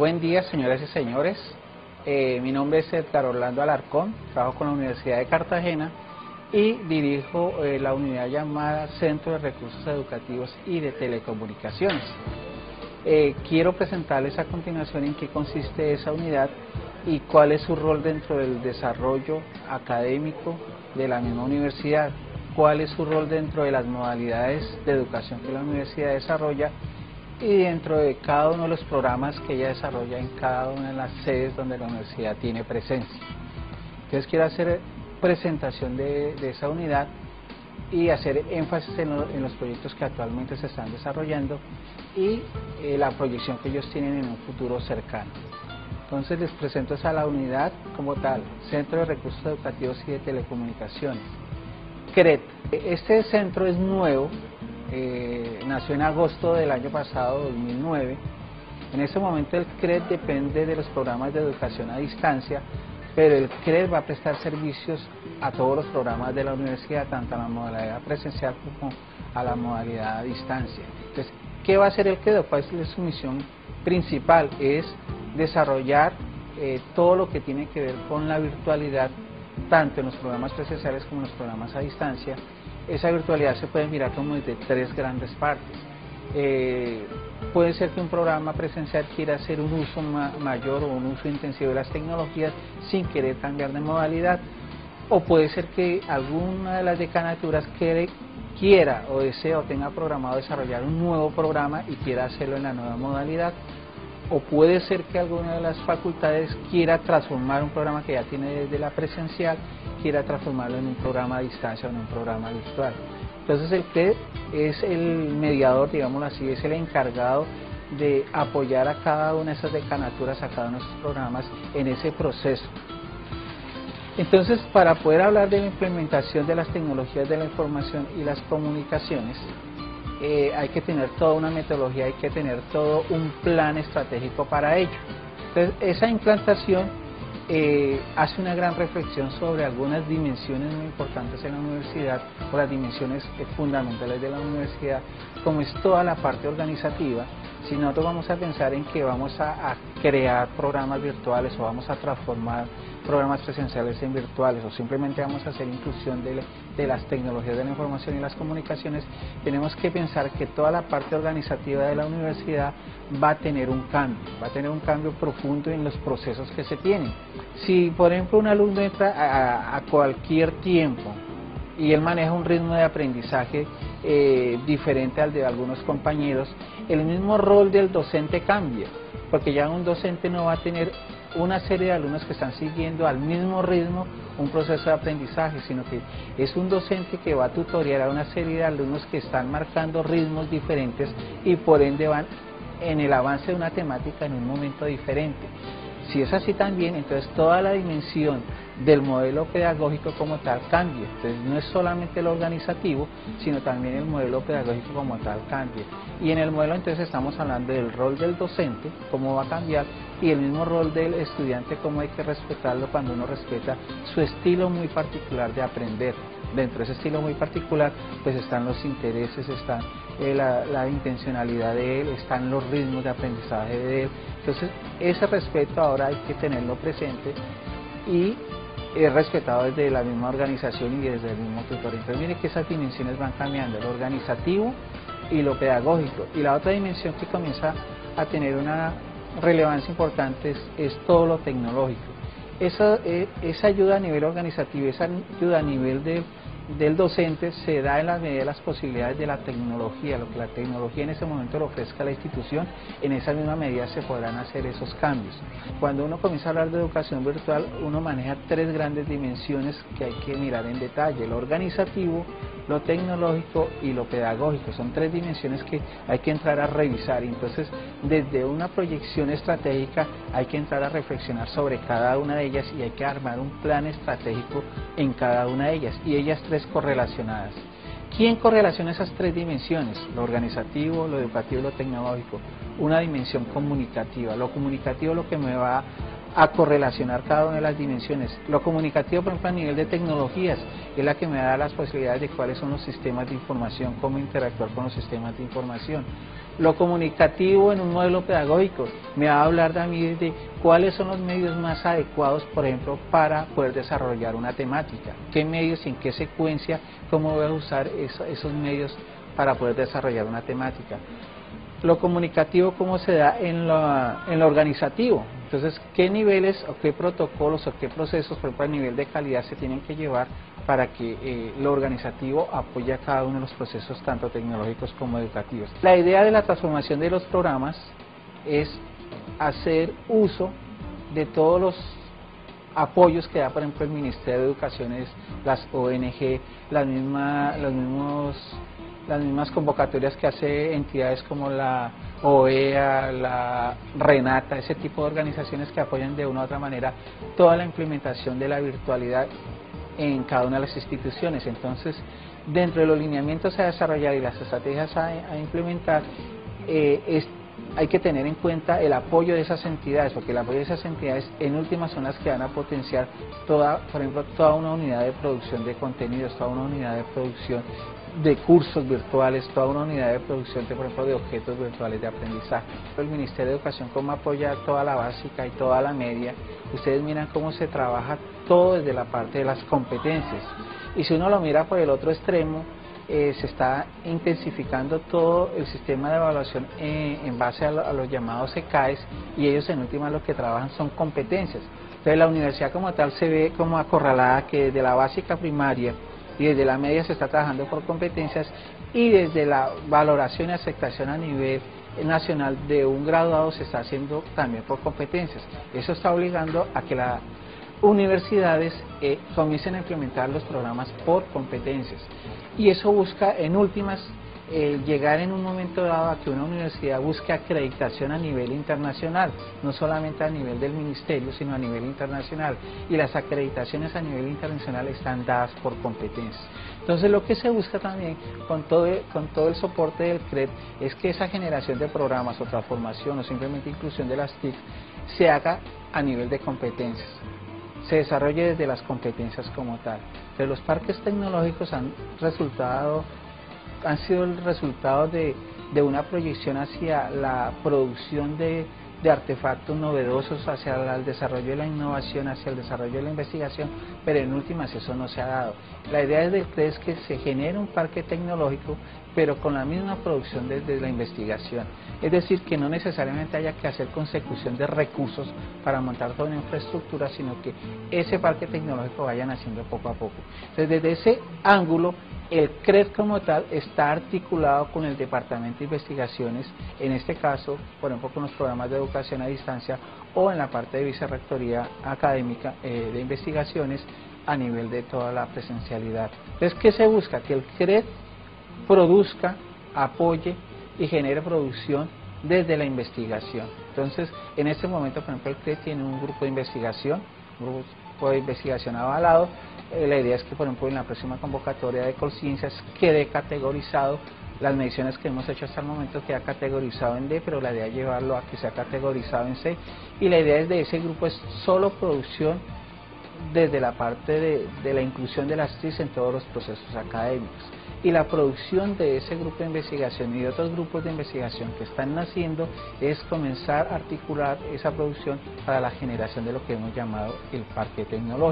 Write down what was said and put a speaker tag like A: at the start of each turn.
A: buen día, señoras y señores. Eh, mi nombre es Edgar Orlando Alarcón, trabajo con la Universidad de Cartagena y dirijo eh, la unidad llamada Centro de Recursos Educativos y de Telecomunicaciones. Eh, quiero presentarles a continuación en qué consiste esa unidad y cuál es su rol dentro del desarrollo académico de la misma universidad, cuál es su rol dentro de las modalidades de educación que la universidad desarrolla y dentro de cada uno de los programas que ella desarrolla en cada una de las sedes donde la universidad tiene presencia. Entonces quiero hacer presentación de, esa unidad y hacer énfasis en, los proyectos que actualmente se están desarrollando y eh, la proyección que ellos tienen en un futuro cercano. Entonces les presento a la unidad como tal, Centro de Recursos Educativos y de Telecomunicaciones. CRET. Este centro es nuevo, eh, nació en agosto del año pasado, 2009. En este momento el CRED depende de los programas de educación a distancia, pero el CRED va a prestar servicios a todos los programas de la universidad, tanto a la modalidad presencial como a la modalidad a distancia. Entonces, ¿qué va a hacer el CRED? ¿Cuál su misión principal? Es desarrollar eh, todo lo que tiene que ver con la virtualidad, tanto en los programas presenciales como en los programas a distancia, esa virtualidad se puede mirar como desde tres grandes partes. Eh, puede ser que un programa presencial quiera hacer un uso mayor o un uso intensivo de las tecnologías sin querer cambiar de modalidad, o puede ser que alguna de las decanaturas quiera o desea o tenga programado desarrollar un nuevo programa y quiera hacerlo en la nueva modalidad, o puede ser que alguna de las facultades quiera transformar un programa que ya tiene desde la presencial quiera transformarlo en un programa a distancia o en un programa virtual. Entonces el que es el mediador, digámoslo así, es el encargado de apoyar a cada una de esas decanaturas, a cada uno de esos programas en ese proceso. Entonces, para poder hablar de la implementación de las tecnologías de la información y las comunicaciones, eh, hay que tener toda una metodología, hay que tener todo un plan estratégico para ello. Entonces, esa implantación eh, hace una gran reflexión sobre algunas dimensiones muy importantes en la universidad, o las dimensiones fundamentales de la universidad, como es toda la parte organizativa. Si nosotros vamos a pensar en que vamos a crear programas virtuales o vamos a transformar programas presenciales en virtuales o simplemente vamos a hacer inclusión de, las tecnologías de la información y las comunicaciones, tenemos que pensar que toda la parte organizativa de la universidad va a tener un cambio, va a tener un cambio profundo en los procesos que se tienen. Si, por ejemplo, un alumno entra a, cualquier tiempo y él maneja un ritmo de aprendizaje eh, diferente al de algunos compañeros, el mismo rol del docente cambia, porque ya un docente no va a tener una serie de alumnos que están siguiendo al mismo ritmo un proceso de aprendizaje, sino que es un docente que va a tutoriar a una serie de alumnos que están marcando ritmos diferentes y por ende van en el avance de una temática en un momento diferente. Si es así también, entonces toda la dimensión del modelo pedagógico como tal cambia. Entonces no es solamente lo organizativo, sino también el modelo pedagógico como tal cambia. Y en el modelo entonces estamos hablando del rol del docente, cómo va a cambiar, y el mismo rol del estudiante, cómo hay que respetarlo cuando uno respeta su estilo muy particular de aprender. Dentro de ese estilo muy particular, pues están los intereses, están eh, la, intencionalidad de él, están los ritmos de aprendizaje de él. Entonces, ese respeto ahora hay que tenerlo presente y es respetado desde la misma organización y desde el mismo tutor. Entonces, mire que esas dimensiones van cambiando, lo organizativo y lo pedagógico. Y la otra dimensión que comienza a tener una relevancia importante es, todo lo tecnológico. Esa, eh, esa ayuda a nivel organizativo, esa ayuda a nivel de del docente se da en la medida de las posibilidades de la tecnología, lo que la tecnología en ese momento le ofrezca a la institución, en esa misma medida se podrán hacer esos cambios. Cuando uno comienza a hablar de educación virtual, uno maneja tres grandes dimensiones que hay que mirar en detalle, lo organizativo, lo tecnológico y lo pedagógico. Son tres dimensiones que hay que entrar a revisar. Entonces, desde una proyección estratégica hay que entrar a reflexionar sobre cada una de ellas y hay que armar un plan estratégico en cada una de ellas. Y ellas tres correlacionadas. ¿Quién correlaciona esas tres dimensiones? Lo organizativo, lo educativo y lo tecnológico. Una dimensión comunicativa. Lo comunicativo lo que me va a correlacionar cada una de las dimensiones. Lo comunicativo, por ejemplo, a nivel de tecnologías, es la que me da las posibilidades de cuáles son los sistemas de información, cómo interactuar con los sistemas de información. Lo comunicativo en un modelo pedagógico me va a hablar también de cuáles son los medios más adecuados, por ejemplo, para poder desarrollar una temática. ¿Qué medios y en qué secuencia, cómo voy a usar esos medios para poder desarrollar una temática? Lo comunicativo, cómo se da en en lo organizativo. Entonces, ¿qué niveles o qué protocolos o qué procesos, por ejemplo, a nivel de calidad se tienen que llevar para que eh, lo organizativo apoye a cada uno de los procesos, tanto tecnológicos como educativos? La idea de la transformación de los programas es hacer uso de todos los apoyos que da, por ejemplo, el Ministerio de Educación, las ONG, las mismas, los mismos las mismas convocatorias que hace entidades como la OEA, la Renata, ese tipo de organizaciones que apoyan de una u otra manera toda la implementación de la virtualidad en cada una de las instituciones. Entonces, dentro de los lineamientos a desarrollar y las estrategias a, implementar, eh, hay que tener en cuenta el apoyo de esas entidades, porque el apoyo de esas entidades en últimas son las que van a potenciar toda, por ejemplo, toda una unidad de producción de contenidos, toda una unidad de producción de cursos virtuales, toda una unidad de producción, de, por ejemplo, de objetos virtuales de aprendizaje. El Ministerio de Educación, cómo apoya toda la básica y toda la media, ustedes miran cómo se trabaja todo desde la parte de las competencias. Y si uno lo mira por el otro extremo, eh, se está intensificando todo el sistema de evaluación eh, en base a, a, los llamados ECAES y ellos en última lo que trabajan son competencias. Entonces la universidad como tal se ve como acorralada que desde la básica primaria y desde la media se está trabajando por competencias y desde la valoración y aceptación a nivel nacional de un graduado se está haciendo también por competencias. Eso está obligando a que las universidades eh, comiencen a implementar los programas por competencias y eso busca en últimas eh, llegar en un momento dado a que una universidad busque acreditación a nivel internacional, no solamente a nivel del ministerio, sino a nivel internacional. Y las acreditaciones a nivel internacional están dadas por competencias. Entonces lo que se busca también con todo, con todo el soporte del CRED es que esa generación de programas o transformación o simplemente inclusión de las TIC se haga a nivel de competencias se desarrolle desde las competencias como tal. Pero los parques tecnológicos han resultado han sido el resultado de, de una proyección hacia la producción de, de artefactos novedosos hacia el desarrollo de la innovación, hacia el desarrollo de la investigación, pero en últimas eso no se ha dado. La idea es, es que se genere un parque tecnológico, pero con la misma producción desde la investigación. Es decir, que no necesariamente haya que hacer consecución de recursos para montar toda una infraestructura, sino que ese parque tecnológico vaya naciendo poco a poco. Entonces, desde ese ángulo, el CRED como tal está articulado con el Departamento de Investigaciones, en este caso, por ejemplo, con los programas de educación a distancia o en la parte de vicerrectoría académica eh, de investigaciones a nivel de toda la presencialidad. Entonces, ¿qué se busca? Que el CRED produzca, apoye y genere producción desde la investigación. Entonces, en este momento, por ejemplo, el CRED tiene un grupo de investigación, grupo de investigación avalado, eh, la idea es que, por ejemplo, en la próxima convocatoria de Colciencias quede categorizado las mediciones que hemos hecho hasta el momento queda categorizado en D, pero la idea es llevarlo a que sea categorizado en C. Y la idea es de ese grupo es solo producción desde la parte de, de la inclusión de las TRIS en todos los procesos académicos. Y la producción de ese grupo de investigación y de otros grupos de investigación que están naciendo es comenzar a articular esa producción para la generación de lo que hemos llamado el parque tecnológico.